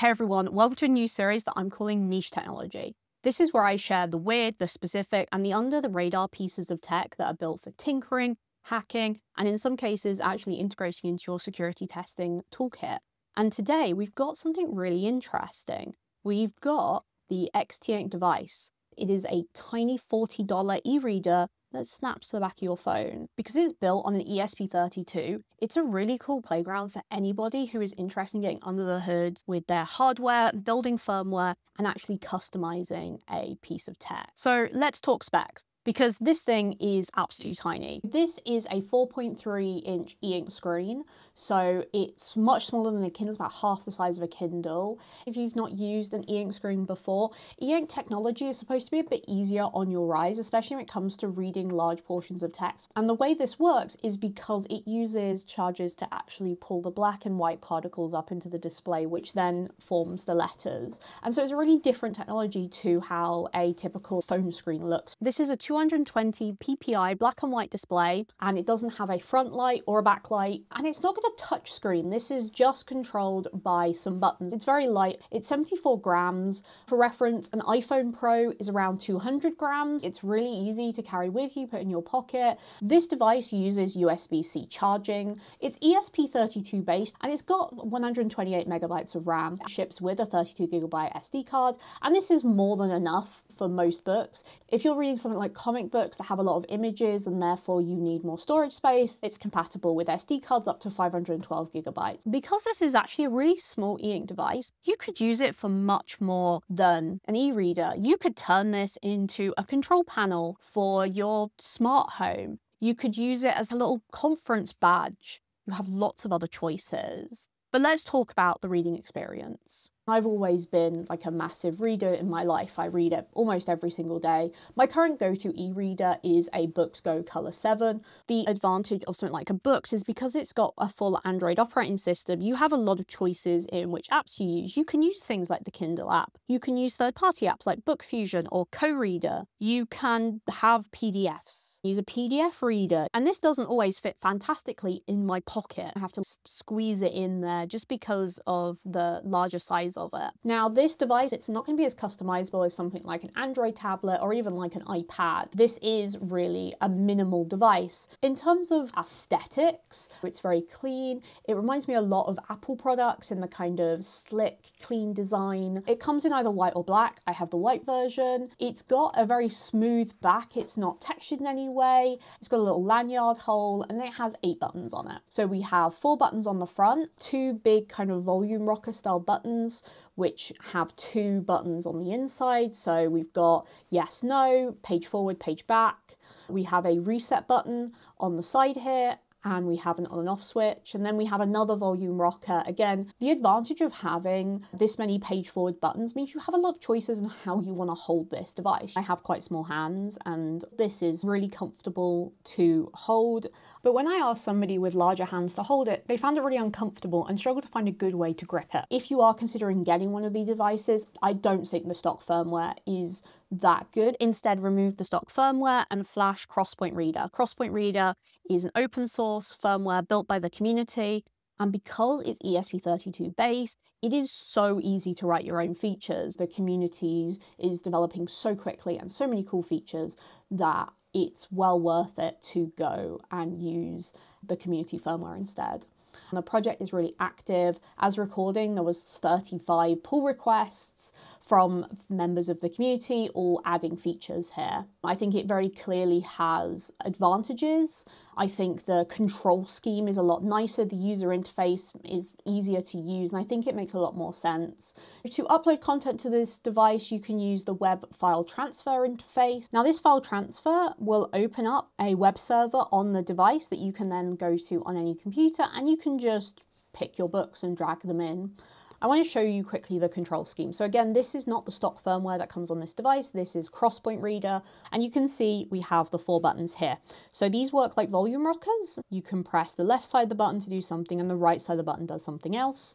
Hey everyone, welcome to a new series that I'm calling Niche Technology. This is where I share the weird, the specific, and the under the radar pieces of tech that are built for tinkering, hacking, and in some cases, actually integrating into your security testing toolkit. And today we've got something really interesting. We've got the Xteink device. It is a tiny $40 e reader that snaps to the back of your phone. Because it's built on an ESP32, it's a really cool playground for anybody who is interested in getting under the hood with their hardware, building firmware, and actually customizing a piece of tech. So let's talk specs because this thing is absolutely tiny. This is a 4.3 inch e-ink screen, so it's much smaller than a Kindle, it's about half the size of a Kindle. If you've not used an e-ink screen before, e-ink technology is supposed to be a bit easier on your eyes, especially when it comes to reading large portions of text. And the way this works is because it uses charges to actually pull the black and white particles up into the display, which then forms the letters. And so it's a really different technology to how a typical phone screen looks. This is a 220 ppi black and white display and it doesn't have a front light or a back light and it's not got a touch screen. This is just controlled by some buttons. It's very light. It's 74 grams. For reference, an iPhone Pro is around 200 grams. It's really easy to carry with you, put in your pocket. This device uses USB-C charging. It's ESP32 based and it's got 128 megabytes of RAM. It ships with a 32 gigabyte SD card and this is more than enough for most books. If you're reading something like comic books that have a lot of images and therefore you need more storage space, it's compatible with SD cards up to 512 gigabytes. Because this is actually a really small e-ink device, you could use it for much more than an e-reader. You could turn this into a control panel for your smart home. You could use it as a little conference badge. You have lots of other choices. But let's talk about the reading experience. I've always been like a massive reader in my life. I read it almost every single day. My current go-to e-reader is a Boox Go Color 7. The advantage of something like a Boox is because it's got a full Android operating system, you have a lot of choices in which apps you use. You can use things like the Kindle app. You can use third-party apps like BookFusion or KOReader. You can have PDFs. Use a PDF reader. And this doesn't always fit fantastically in my pocket. I have to squeeze it in there just because of the larger size of it. Now this device, it's not going to be as customizable as something like an Android tablet or even like an iPad. This is really a minimal device. In terms of aesthetics, it's very clean. It reminds me a lot of Apple products in the kind of slick, clean design. It comes in either white or black. I have the white version. It's got a very smooth back. It's not textured in any way. It's got a little lanyard hole and it has eight buttons on it. So we have four buttons on the front, two big kind of volume rocker style buttons which have two buttons on the inside. So we've got yes, no, page forward, page back. We have a reset button on the side here and we have an on and off switch and then we have another volume rocker. Again, the advantage of having this many page forward buttons means you have a lot of choices on how you want to hold this device. I have quite small hands and this is really comfortable to hold. But when I asked somebody with larger hands to hold it, they found it really uncomfortable and struggled to find a good way to grip it. If you are considering getting one of these devices, I don't think the stock firmware is that good. Instead, remove the stock firmware and flash Crosspoint Reader. Crosspoint Reader is an open source firmware built by the community. And because it's ESP32 based, it is so easy to write your own features. The community is developing so quickly and so many cool features that it's well worth it to go and use the community firmware instead. And the project is really active. As recording, there was 35 pull requests from members of the community all adding features here. I think it very clearly has advantages. I think the control scheme is a lot nicer, the user interface is easier to use, and I think it makes a lot more sense. To upload content to this device, you can use the web file transfer interface. Now this file transfer will open up a web server on the device that you can then go to on any computer, and you can just pick your books and drag them in. I want to show you quickly the control scheme. So again, this is not the stock firmware that comes on this device. This is Crosspoint Reader. And you can see we have the four buttons here. So these work like volume rockers. You can press the left side of the button to do something and the right side of the button does something else.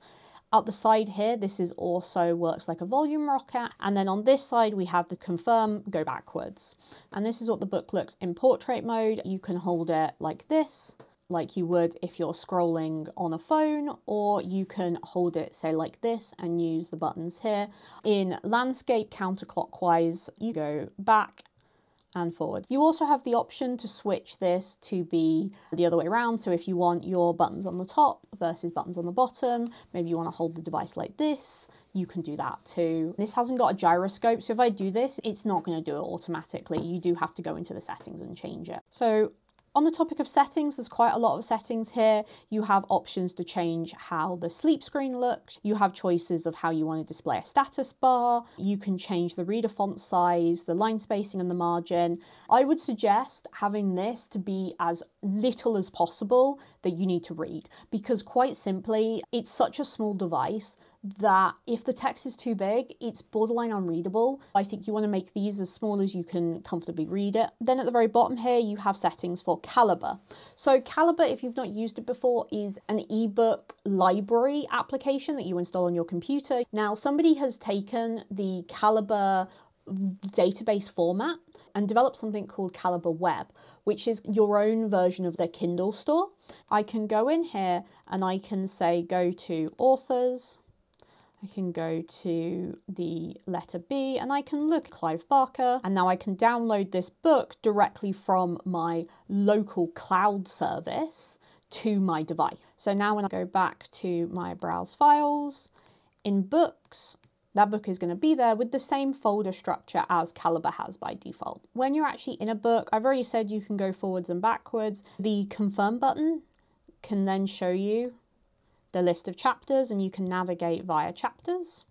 Up the side here, this is also works like a volume rocker. And then on this side, we have the confirm go backwards. And this is what the book looks in portrait mode. You can hold it like this like you would if you're scrolling on a phone, or you can hold it, say, like this, and use the buttons here. In landscape counterclockwise, you go back and forward. You also have the option to switch this to be the other way around. So if you want your buttons on the top versus buttons on the bottom, maybe you want to hold the device like this, you can do that too. This hasn't got a gyroscope, so if I do this, it's not going to do it automatically. You do have to go into the settings and change it. So on the topic of settings, there's quite a lot of settings here. You have options to change how the sleep screen looks. You have choices of how you want to display a status bar. You can change the reader font size, the line spacing and the margin. I would suggest having this to be as little as possible that you need to read because quite simply, it's such a small device that if the text is too big, it's borderline unreadable. I think you want to make these as small as you can comfortably read it. Then at the very bottom here, you have settings for Calibre. So Calibre, if you've not used it before, is an ebook library application that you install on your computer. Now, somebody has taken the Calibre database format and developed something called Calibre Web, which is your own version of their Kindle store. I can go in here and I can say, go to authors, I can go to the letter B and I can look Clive Barker and now I can download this book directly from my local cloud service to my device. So now when I go back to my browse files, in books, that book is going to be there with the same folder structure as Calibre has by default. When you're actually in a book, I've already said you can go forwards and backwards. The confirm button can then show you the list of chapters and you can navigate via chapters.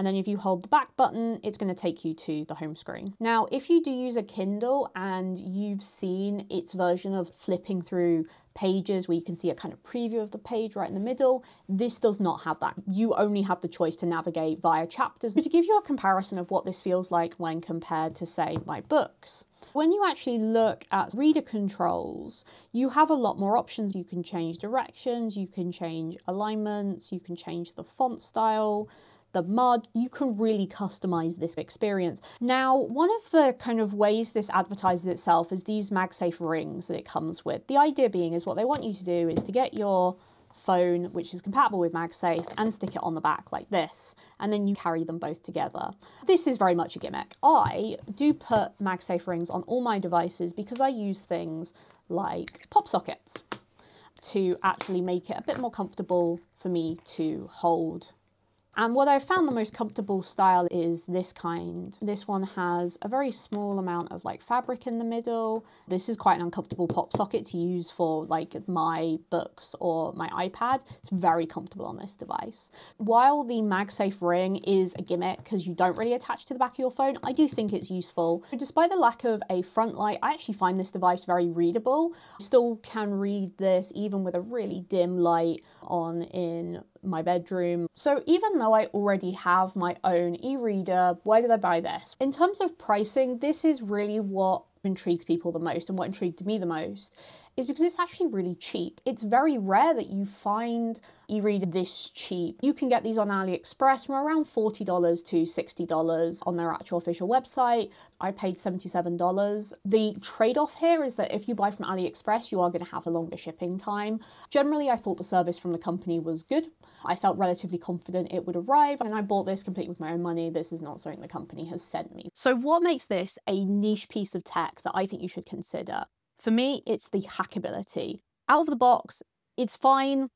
And then if you hold the back button, it's going to take you to the home screen. Now, if you do use a Kindle and you've seen its version of flipping through pages where you can see a kind of preview of the page right in the middle. This does not have that. You only have the choice to navigate via chapters. To give you a comparison of what this feels like when compared to, say, my Boox. When you actually look at reader controls, you have a lot more options. You can change directions, you can change alignments, you can change the font style, the mud, you can really customize this experience. Now, one of the kind of ways this advertises itself is these MagSafe rings that it comes with. The idea being is what they want you to do is to get your phone which is compatible with MagSafe and stick it on the back like this and then you carry them both together. This is very much a gimmick. I do put MagSafe rings on all my devices because I use things like pop sockets to actually make it a bit more comfortable for me to hold and what I found the most comfortable style is this kind. This one has a very small amount of like fabric in the middle. This is quite an uncomfortable pop socket to use for like my Boox or my iPad. It's very comfortable on this device. While the MagSafe ring is a gimmick because you don't really attach to the back of your phone, I do think it's useful. Despite the lack of a front light, I actually find this device very readable. Still can read this even with a really dim light on in my bedroom. So even though I already have my own e-reader, why did I buy this? In terms of pricing, this is really what intrigues people the most and what intrigued me the most is because it's actually really cheap. It's very rare that you find e-reader this cheap. You can get these on AliExpress from around $40 to $60 on their actual official website. I paid $77. The trade-off here is that if you buy from AliExpress, you are going to have a longer shipping time. Generally, I thought the service from the company was good. I felt relatively confident it would arrive and I bought this completely with my own money. This is not something the company has sent me. So what makes this a niche piece of tech that I think you should consider? For me, it's the hackability. Out of the box, it's fine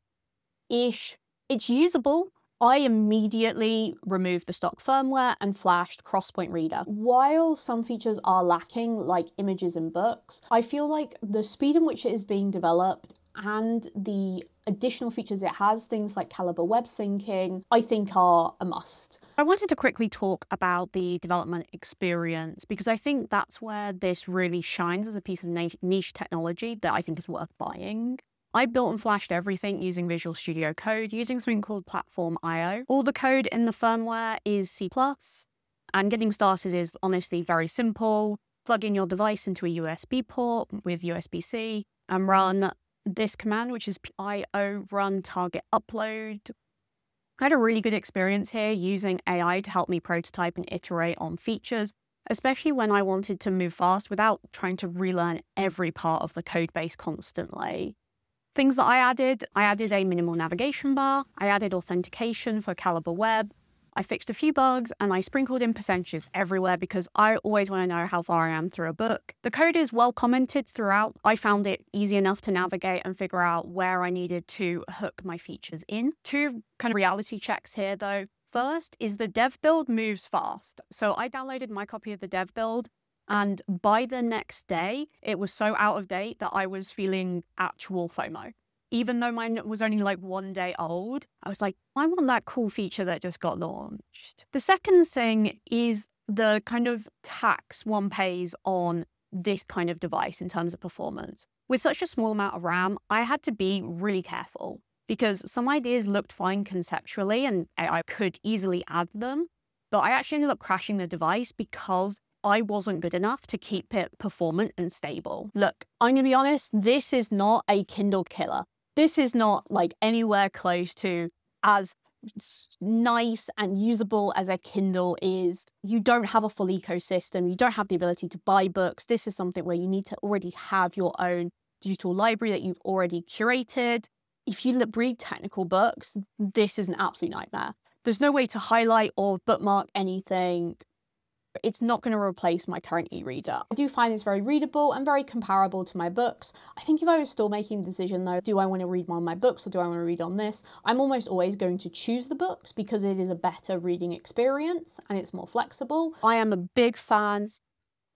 ish. It's usable. I immediately removed the stock firmware and flashed Crosspoint Reader. While some features are lacking, like images and books, I feel like the speed in which it is being developed and the additional features it has, things like Calibre web syncing, I think are a must. I wanted to quickly talk about the development experience because I think that's where this really shines as a piece of niche technology that I think is worth buying. I built and flashed everything using Visual Studio Code using something called PlatformIO. All the code in the firmware is C+, and getting started is honestly very simple. Plug in your device into a USB port with USB-C and run this command, which is IO run target upload I had a really good experience here using AI to help me prototype and iterate on features, especially when I wanted to move fast without trying to relearn every part of the code base constantly. Things that I added, I added a minimal navigation bar, I added authentication for Calibre Web, I fixed a few bugs and I sprinkled in percentages everywhere because I always want to know how far I am through a book. The code is well commented throughout. I found it easy enough to navigate and figure out where I needed to hook my features in. Two kind of reality checks here though. First is the dev build moves fast. So I downloaded my copy of the dev build and by the next day, it was so out of date that I was feeling actual FOMO even though mine was only like one day old, I was like, I want that cool feature that just got launched. The second thing is the kind of tax one pays on this kind of device in terms of performance. With such a small amount of RAM, I had to be really careful because some ideas looked fine conceptually and I could easily add them. But I actually ended up crashing the device because I wasn't good enough to keep it performant and stable. Look, I'm to be honest, this is not a Kindle killer this is not like anywhere close to as nice and usable as a Kindle is. You don't have a full ecosystem. You don't have the ability to buy books. This is something where you need to already have your own digital library that you've already curated. If you read technical books, this is an absolute nightmare. There's no way to highlight or bookmark anything it's not going to replace my current e-reader. I do find this very readable and very comparable to my Boox. I think if I was still making the decision though, do I want to read one of my books or do I want to read on this? I'm almost always going to choose the Boox because it is a better reading experience and it's more flexible. I am a big fan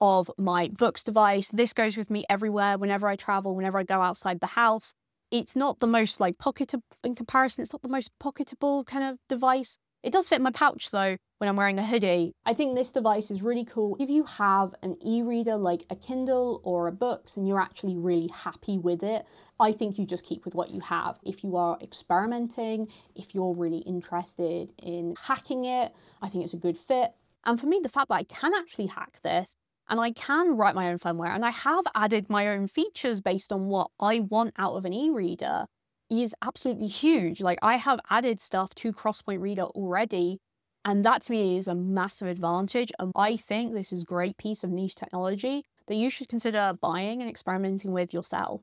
of my Boox device. This goes with me everywhere, whenever I travel, whenever I go outside the house. It's not the most like pocketable in comparison, it's not the most pocketable kind of device, it does fit my pouch though when I'm wearing a hoodie. I think this device is really cool. If you have an e-reader like a Kindle or a Boox and you're actually really happy with it, I think you just keep with what you have. If you are experimenting, if you're really interested in hacking it, I think it's a good fit. And for me, the fact that I can actually hack this and I can write my own firmware and I have added my own features based on what I want out of an e-reader is absolutely huge. Like I have added stuff to Crosspoint Reader already, and that to me is a massive advantage. And I think this is great piece of niche technology that you should consider buying and experimenting with yourself.